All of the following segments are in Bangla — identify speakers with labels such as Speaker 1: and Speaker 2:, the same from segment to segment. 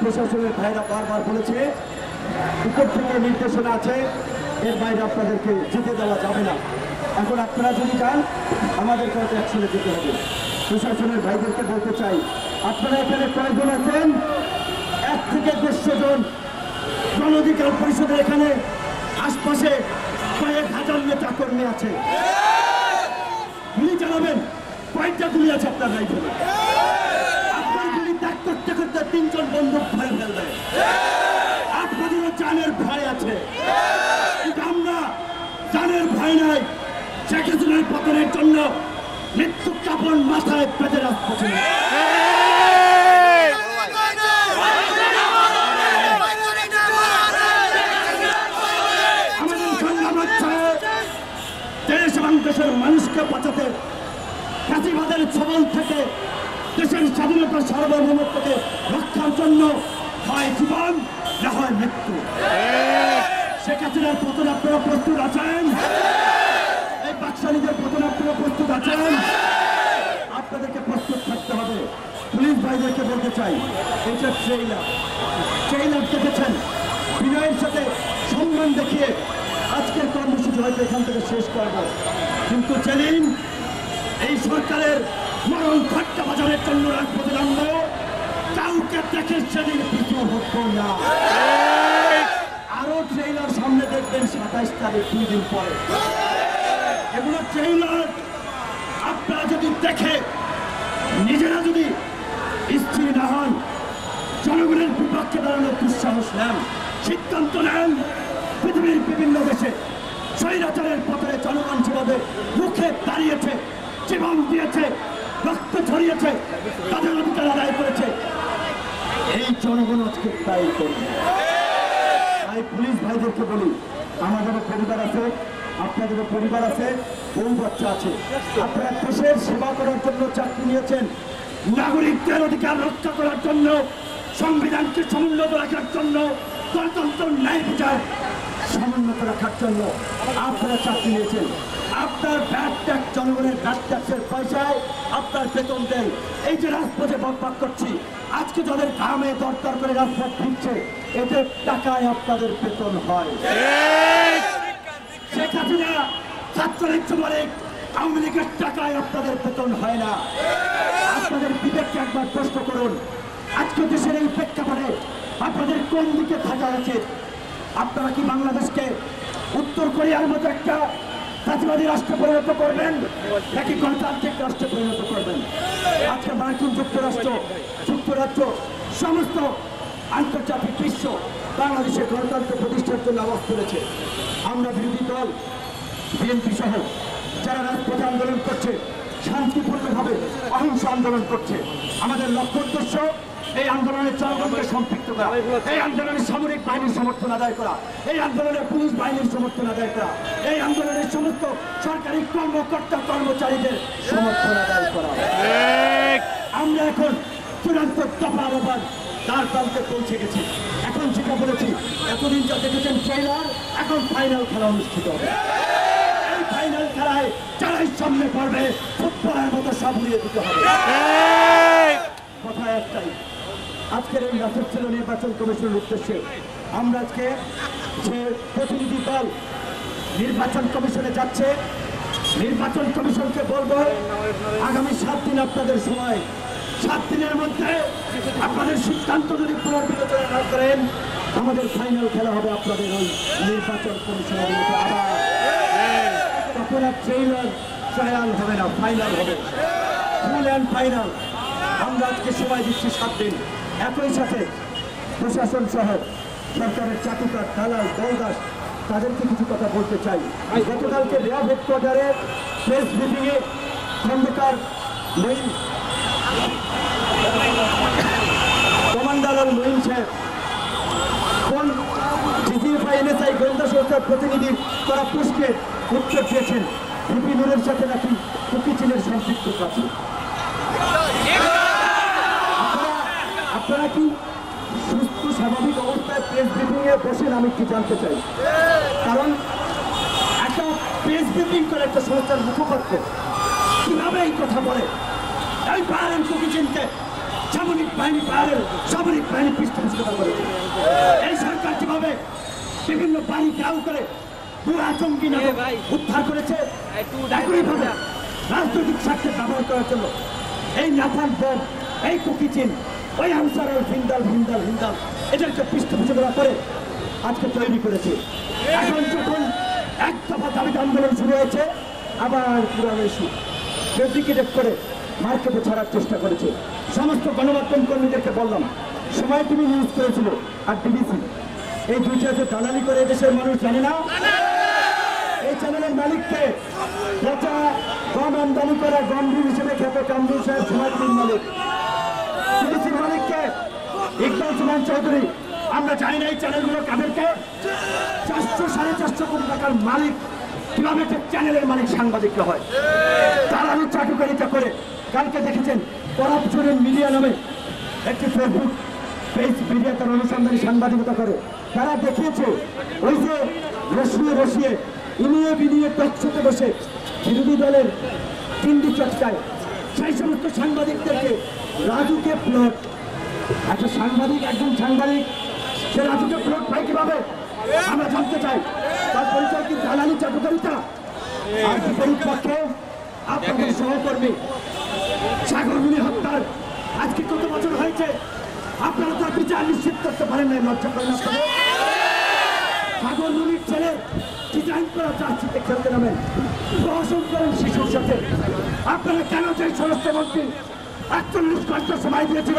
Speaker 1: প্রশাসনের ভাইরা বারবার বলেছে উপর থেকে নির্দেশনা আছে এর বাইরে আপনাদেরকে যেতে দেওয়া যাবে না। এখন আপনারা যদি চান আমাদেরকে হয়তো একসঙ্গে যেতে হবে। প্রশাসনের ভাইদেরকে বলতে চাই আপনারা এখানে কয়জন আছেন? এক থেকে দেড়শো জন। জন অধিকার পরিষদের এখানে আশপাশে কয়েক হাজার নেতা কর্মী আছে। গুলি চালাবেন। কয়েকটা গুলি আছে আপনার রাইফেলে আপনার গুলি ত্যাগ করতে করতে তিনজন বন্দুক ভরে ফেলবে আপনাদেরও জানের ভয় আছে। আমরা জানের ভয় নাই শেখ হাসিনার পতনের জন্য মৃত্যু কাপড় মাথায় পেতে রাখতে দেশ এবং দেশের মানুষকে বাঁচাতে, ফাঁসিবাদের ছবল থেকে দেশের স্বাধীনতা সার্বভৌমত্বকে রক্ষার জন্য হয় জীবন, না হয় মৃত্যু। শেখ হাসিনার আপনারা প্রস্তুত আছেন? এই বাকশালীদের পতন আপনারা প্রস্তুত আছেন? আপনাদেরকে প্রস্তুত থাকতে হবে। পুলিশ ভাইদেরকে বলতে চাই, এটা ট্রেইলার। ট্রেইলার দেখেছেন? বিনয়ের সাথে সম্মান দেখিয়ে আজকের কর্মসূচি হয়তো এখান থেকে শেষ করব। কিন্তু যেদিন এই সরকারের মরণ ঘট্টা বাজারের রাজপথে নামবো কাউকে দেখে সেদিন পিছু না। আরও ট্রেইলার সামনে দেখবেন সাতাইশ তারিখ, দুই দিন পরে। এগুলো ট্রেইলার আপনারা যদি দেখে, নিজেরা যদি স্থির না হন, জনগণের বিপক্ষে দাঁড়ানোর দুঃসাহস নেন, সিদ্ধান্ত নেন, পৃথিবীর বিভিন্ন দেশে স্বৈরাচারের পথে জনগণ যেভাবে মুখে দাঁড়িয়েছে, জীবন দিয়েছে ছড়িয়েছে তাদের অধিকার আদায় করেছে। এই জনগণ আজকে তাই তাই পুলিশ ভাইদেরকে বলি আমাদেরও পরিবার আছে আপনাদেরও পরিবার আছে, বউ বাচ্চা আছে, আপনারা দেশের সেবা করার জন্য চাকরি নিয়েছেন, নাগরিকদের অধিকার রক্ষা করার জন্য, সংবিধানকে সমুন্নত রাখার জন্য গণতন্ত্র ন্যায় বিচার সমুন্নত রাখার জন্য আপনারা চাকরি নিয়েছেন। আপনার ব্যাট ট্যাক্স জনগণের ভ্যাট ট্যাক্সের পয়সায় আপনার বেতন দেয়। এই যে রাজপথে বকবাক করছি আজকে যাদের গ্রামে দরকার করে রাজপথ ঢুকছে এদের টাকায় আপনাদের বেতন হয়। শেখ হাসিনা ছাত্রলীগ যুবলীগ আওয়ামী লীগের টাকায় আপনাদের বেতন হয় না। আপনাদের বিবেককে একবার প্রশ্ন করুন আজকে দেশের এই প্রেক্ষাপটে আপনাদের কোন দিকে থাকা উচিত? আপনারা কি বাংলাদেশকে উত্তর কোরিয়ার মতো একটা জাতিবাদী রাষ্ট্রে পরিণত করবেন, নাকি গণতান্ত্রিক রাষ্ট্রে পরিণত করবেন? আজকে মার্কিন যুক্তরাষ্ট্র, যুক্তরাজ্য, সমস্ত আন্তর্জাতিক বিশ্ব বাংলাদেশের গণতন্ত্র প্রতিষ্ঠার জন্য আওয়াজ তুলেছে আমরা বিরোধী দল, বিএনপি সহ যারা রাজপথে আন্দোলন করছে, শান্তিপূর্ণভাবে অহিংস আন্দোলন করছে, আমাদের লক্ষ্য উদ্দেশ্য এই আন্দোলনের জনগণকে সম্পৃক্ত করা। এই আন্দোলনের সামরিক বাহিনীর সমর্থন আদায় করা। এই আন্দোলনের পুলিশ বাহিনীর সমর্থন আদায় করা। এই আন্দোলনের সমস্ত সরকারি কর্মকর্তা কর্মচারীদের সমর্থন আদায় করা। আমরা এখন চূড়ান্ত দফা আহ্বান তার প্রান্তে পৌঁছে গেছি। এখন যেটা বলেছি এতদিন যা দেখেছেন ট্রেলার এখন ফাইনাল খেলা অনুষ্ঠিত হবে। এই ফাইনাল খেলায় যারাই সামনে পড়বে ফুটবলের মতো সব দিতে হবে। কথা একটাই আজকের এই মেসেজ ছিল নির্বাচন কমিশনের উদ্দেশ্যে। আমরা আজকে যে প্রতিনিধি দল নির্বাচন কমিশনে যাচ্ছে, নির্বাচন কমিশনকে বলব, আগামী সাত দিন আপনাদের সময়, সাত দিনের মধ্যে আপনাদের সিদ্ধান্ত যদি পুনর্বিবেচনা না করেন, আমাদের ফাইনাল খেলা হবে আপনাদের ওই নির্বাচন কমিশনের মধ্যে তখন আর ট্রেইলার ট্রায়াল হবে না ফাইনাল হবে। ফুল অ্যান্ড ফাইনাল আমরা আজকে সময় দিচ্ছি সাত দিন। একই সাথে প্রশাসন সহ সরকারের চাকুকার দালাল, দলদাস, তাদেরকে কিছু কথা বলতে চাই। গতকালকে র্যাব হেডকোয়ার্টারে প্রেস ব্রিফিংয়ে খন্দকার মঈন কমান্ডার মঈন সাহেব কোন এনএসআই গোয়েন্দা সংস্থার প্রতিনিধি তারা পুষ্পে উত্তর দিয়েছেন। ভিপি নুরের সাথে নাকি কুকি চীনের সম্পৃক্ততা আছে আপনারা- আপনারা কি সুস্থ স্বাভাবিক অবস্থায় প্রেস ব্রিফিং এ বসেন? আমি কি জানতে চাই। কারণ একটা প্রেস ব্রিফিং করে একটা সংস্থার মুখপাত্র কীভাবে এই কথা বলে? এই পারেন কুকি চিনতে সামরিক বাহিনী পাহাড়ের সামরিক বাহিনী পৃষ্ঠপোষকতা করেছে এই সরকার যেভাবে বিভিন্ন বাড়ি ঘেরাও করে জঙ্গি নাটক উদ্ধার করেছে? একইভাবে রাজনৈতিক স্বার্থে ব্যবহার করার জন্য এই নাথান বোম এই কুকিচিন ওই আনসার হিন্দাল হিন্দাল হিন্দাল। এদেরকে পৃষ্ঠপোষকতা করে আজকে তৈরি করেছে। এখন যখন এক দফা দাবিতে আন্দোলন শুরু হয়েছে, আবার পুরানো ইস্যু। ডেডিকেটেড করে মার্কেটে ছাড়ার চেষ্টা করেছে। সমস্ত গণমাধ্যম কর্মীদেরকে বললাম, সময় টিভি নিউজ করেছিল আর বিবিসি এই দুইটা যে দালালি করে দেশের মানুষ জানে না? এই চ্যানেলের মালিককে পচা গম আমদানি করা গম্ভীর হিসেবে খ্যাত কামরুল সাহেব সময় টিভির মালিক। ইকবাল সুমান চৌধুরী, আমরা জানি না এই চ্যানেলগুলো কাদেরকে। চারশো সাড়ে চারশো কোটি টাকার মালিক একটা চ্যানেলের মালিক সাংবাদিকরা হয়? তারা আমি চাটুকারিতা করে। কালকে দেখেছেন করাপশনের মিডিয়া নামে একটি ফেসবুক পেজ মিডিয়া তার অনুসন্ধানী সাংবাদিকতা করে। তারা দেখিয়েছে, ওই যে রসিয়ে রসিয়ে, ইনিয়ে বিনিয়ে টকশোতে বসে বিরোধী দলের তিনটি চর্চায় সেই সমস্ত সাংবাদিকদেরকে রাজুকে প্লট একটা সাংবাদিক, একজন সাংবাদিক, সে রাজুকে প্লট পায় কীভাবে? আমরা জানতে চাই। তার পরিচয় কি দালালি চাটুকারিতা? আর বিপরীত পক্ষে আপনাদের সহকর্মী সাগরমুনি হত্যার আজকে কত বছর হয়েছে? আপনারা তার বিচার নিশ্চিত করতে পারেন না লজ্জা করেন সাগরমুনির ছেলে ডিজাইন করা চার্জশিটে খেলতে নামেন। প্রহসন করেন শিশুর সাথে। আপনারা কেন সেই স্বরাষ্ট্রমন্ত্রী একচল্লিশ ঘণ্টা সময় দিয়েছিল?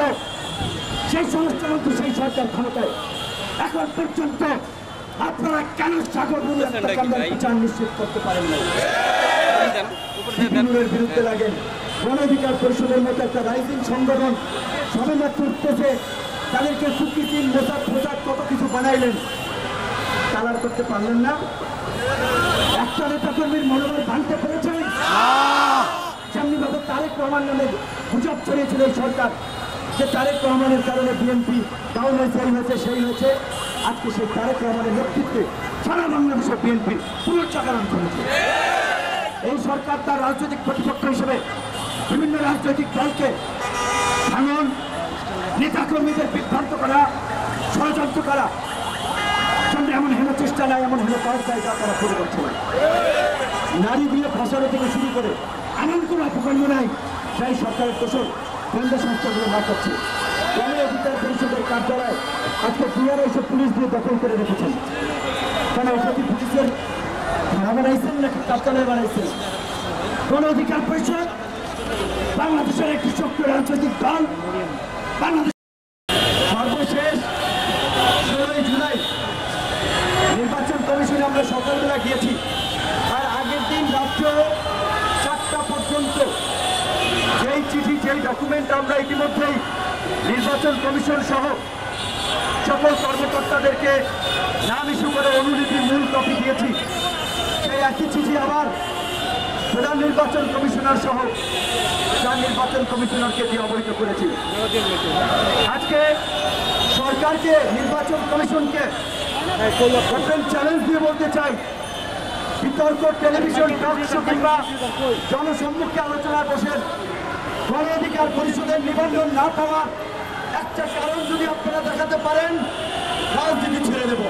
Speaker 1: সেই স্বরাষ্ট্রমন্ত্রী সেই সরকার ক্ষমতায়। এখন পর্যন্ত আপনারা কেন হত্যাকাণ্ডের বিচার নিশ্চিত করতে পারেন না বিপিনুরের বিরুদ্ধে লাগেন। গণ অধিকার পরিষদের মতো একটা রাইজিং সংগঠন সবে মাত্র উঠতেছে। তাদেরকে সুকিচিন মোসাদ ফোসাদ কত কিছু বানাইলেন কালার করতে পারলেন না। একটা নেতা কর্মীর মনোবল ভাঙতে পেরেছেন যেমনি ভাবে তারেক রহমান নামে গুজব ছড়িয়েছিল এই সরকার। যে তারেক রহমানের কারণে বিএনপি ডাউন হয়েছে, এই হয়েছে, সেই হয়েছে। আজকে সেই তারেক রহমানের নেতৃত্বে সারা বাংলাদেশের বিএনপি পুনর্জাগরণ করেছে। এই সরকার তার রাজনৈতিক প্রতিপক্ষ হিসেবে বিভিন্ন রাজনৈতিক দলকে ভাঙন, নেতাকর্মীদের বিভ্রান্ত করা, ষড়যন্ত্র করা এমন হেন চেষ্টা নাই, এমন হেন কাজ যা তারা করে করছে নারী দিয়ে ফসানো থেকে শুরু করে এমন কোনো অপকর্ম নাই সেই সরকারের দোষর কেন্দ্র সংস্থাগুলো না করছে গ্রামীণ অধিকার পরিষদের কার্যালয় আজকে বিহারে এসে পুলিশ দিয়ে দখল করে রেখেছেন। কেন এটা পুলিশের না বানাইছেন নাকি কার্যালয় বানাইছেন? গণ অধিকার পরিষদ বাংলাদেশের একটি সক্রিয় রাজনৈতিক দল বাংলাদেশ কমিশন সহ সকল কর্মকর্তাদেরকে নাম ইস্যু করে অনুলিপি মূল কপি দিয়েছি। সেই একই চিঠি আবার প্রধান নির্বাচন কমিশনার সহ প্রধান নির্বাচন কমিশনারকে দিয়ে অবহিত করেছি। আজকে সরকারকে, নির্বাচন কমিশনকে চ্যালেঞ্জ দিয়ে বলতে চাই, বিতর্ক টেলিভিশন টক শো কিংবা জনসম্মুখে আলোচনায় বসেন গণ অধিকার পরিষদের নিবন্ধন না পাওয়ার একটা কারণ যদি আপনারা দেখাতে পারেন রাজনীতি ছেড়ে দেব।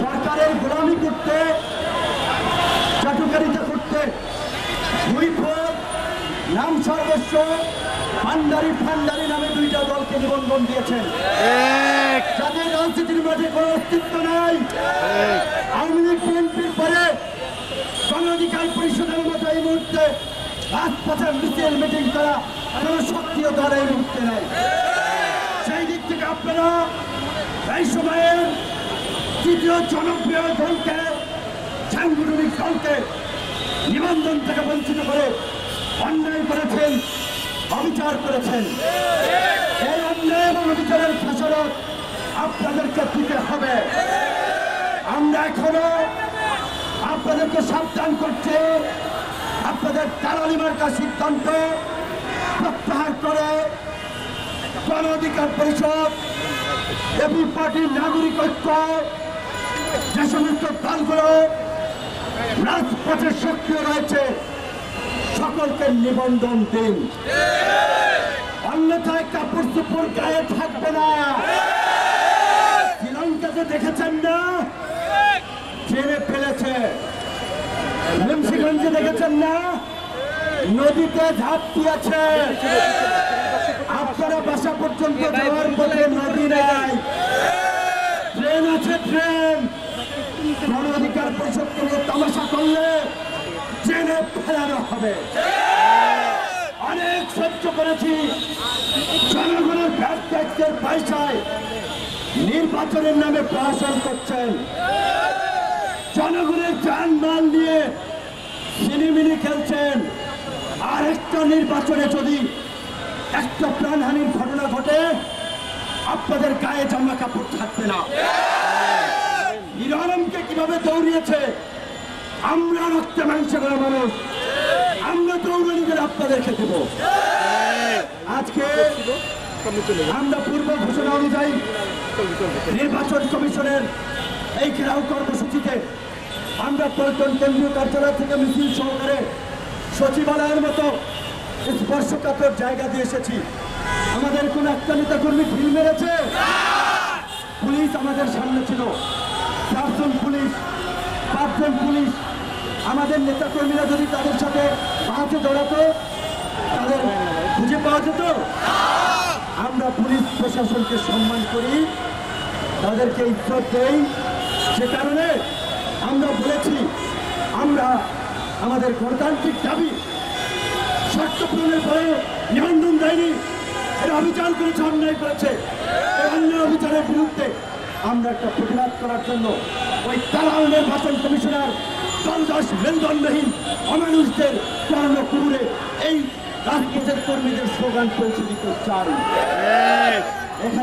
Speaker 1: সরকারের গোলামি করতে চাটুকারিতা করতে নাম সর্বস্ব ফান্ডারি ফান্ডারি নামে দুইটা দলকে নিবন্ধন দিয়েছেন যাদের রাজনীতির মাঠে কোনো অস্তিত্ব নাই আওয়ামী লীগ বিএনপির পরে গণঅধিকার পরিষদের মতো এই মুহূর্তে রাজপথে মিছিল, মিটিং করা কোনো শক্তিও তার এই মুহূর্তে নাই। সেই দিক থেকে আপনারা এই সময়ের তৃতীয় জনপ্রিয় দলকে, সাংগঠনিক দলকে নিবন্ধন থেকে বঞ্চিত করে অন্যায় করেছেন, অবিচার করেছেন। এই অন্যায় এবং অবিচারের ফসলত আপনাদেরকে দিতে হবে। আমরা এখনও আপনাদেরকে সাবধান করছে আপনাদের তারালি মার্কা সিদ্ধান্ত প্রত্যাহার করে গণ অধিকার পরিষদ, এবি পার্টির নাগরিক ঐক্য, যে সমস্ত দলগুলো রাজপথে সক্রিয় রয়েছে, সকলকে নিবন্ধন দিন। অন্যথায় কাপড় চোপড় গায়ে থাকবে না। শ্রীলঙ্কাতে দেখেছেন না? ফেলেছে মুন্সিগঞ্জে দেখেছেন না? নদীতে ঝাঁপ দিয়েছে আপনারা বাসা পর্যন্ত যাওয়ার পথে নদী নাই। ট্রেন আছে, ট্রেন। গণ অধিকার পরিষদকে নিয়ে তামাশা করলে ট্রেনে ফেলানো হবে। অনেক সহ্য করেছি। জনগণের ব্যাট ট্যাক্সের পয়সায় নির্বাচনের নামে প্রশাসন করছেন। জনগণের যান মাল নিয়ে সিনেমিনি খেলছেন। আর একটা নির্বাচনে যদি একটা প্রাণহানির ঘটনা ঘটে, আপনাদের গায়ে জামা কাপড় থাকবে না। হিরানমকে কীভাবে দৌড়িয়েছে? আমরা রক্তে মাংস করা মানুষ। আমরা দৌড়ানিদের আপনাদেরকে দেব। আজকে আমরা পূর্ব ঘোষণা অনুযায়ী নির্বাচন কমিশনের এই ঘেরাও কর্মসূচিতে আমরা পল্টন কেন্দ্রীয় কার্যালয় থেকে মিছিল সহকারে সচিবালয়ের মতো স্পর্শকাতর জায়গা দিয়ে এসেছি। আমাদের কোন একটা নেতা কর্মী ঢিল মেরেছে? পুলিশ আমাদের সামনে ছিল। চারজন পুলিশ, পাঁচজন পুলিশ। আমাদের নেতা কর্মীরা যদি তাদের সাথে হাতে দৌড়াতো তাদের খুঁজে পাওয়া যেত? আমরা পুলিশ প্রশাসনকে সম্মান করি। তাদেরকে ইজ্জত দেই। সে কারণে আমরা বলেছি আমরা আমাদের গণতান্ত্রিক দাবি শর্ত পূরণের পরে নিবন্ধন দেয়নি। এটা অভিযান করেছে অন্যায় করেছে। অন্যায় অভিযানের বিরুদ্ধে আমরা একটা প্রতিবাদ করার জন্য ওই দালাল নির্বাচন কমিশনার দলদাস মেরুদণ্ডহীন অমানুষদের কর্ণ কুকুরে এই রাজপথের কর্মীদের স্লোগান পৌঁছে দিতে চাই এখানে